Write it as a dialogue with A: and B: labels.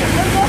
A: Let's go.